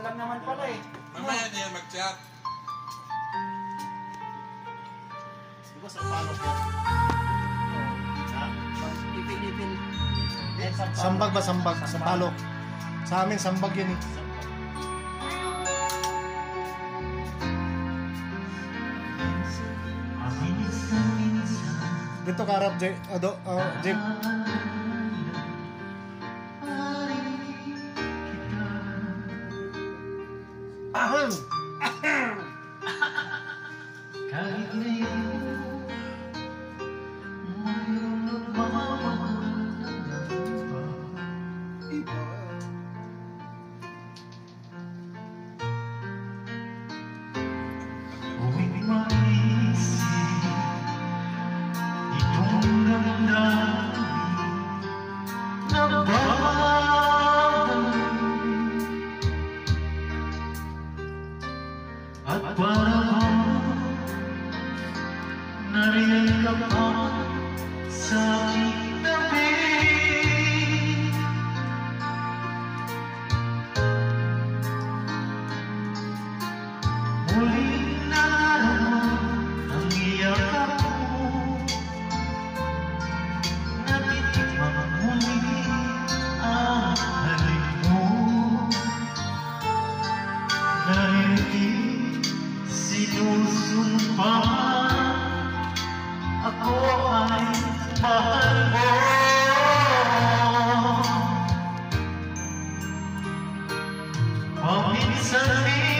alam naman pala eh. Mamaya niya mag-chat. Diba sa paano ko? Oh, Ipil-ipil. Sambag ba sambag? Sambalo. Sa amin sambag yun eh. Dito ka harap, Jeep. Uh, uh, Jeep. Ahem. Hanggang on the kita Walking Sunday.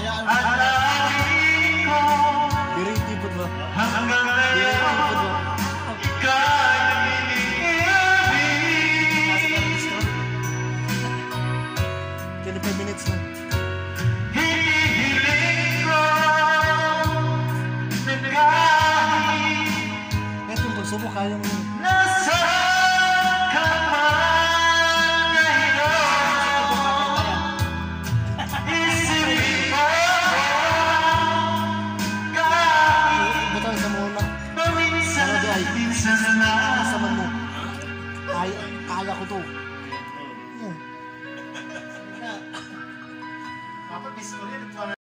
Sinasaman mo. Kaya, kaya ko to. Yan. Papapisko rin.